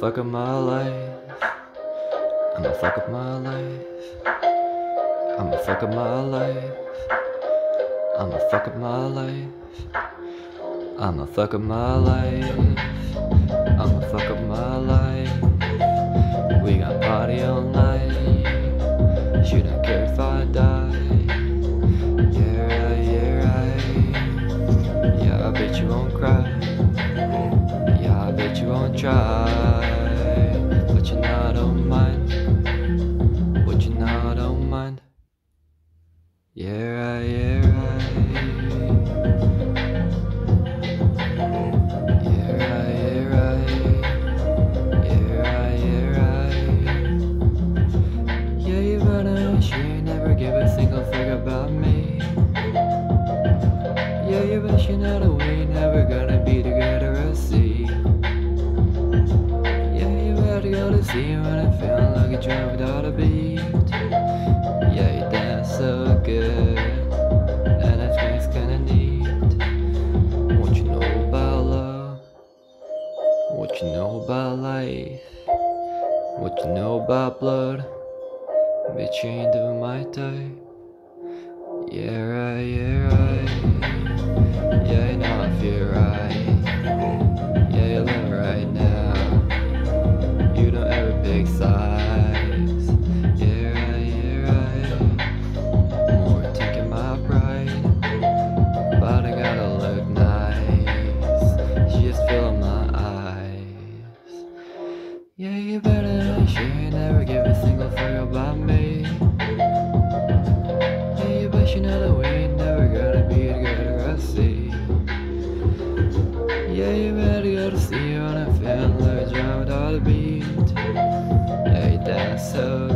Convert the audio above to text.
fuck up my life. I'ma fuck up my life. I'ma fuck up my life. I'ma fuck up my life. I'ma fuck up my life. I'ma fuck up my life. We got party all night. Shouldn't care if I die. You won't try. But you know I don't mind. But you know I don't mind. Yeah, right, yeah, right. Yeah, right, yeah, right. Yeah, right, yeah, right. Yeah, you better, she never give a single thing about me. See when I'm feeling like a drum without a beat. Yeah, you dance so good, and that feels kinda neat. What you know about love? What you know about life? What you know about blood? Bitch, you ain't doing my type. Yeah, right, yeah, right. Yeah, I know I feel right. You better. She ain't never give a single fuck about me. Yeah, you never gonna be together. I see. Yeah, you better go to see on a like a drum without a. Yeah, you dance so.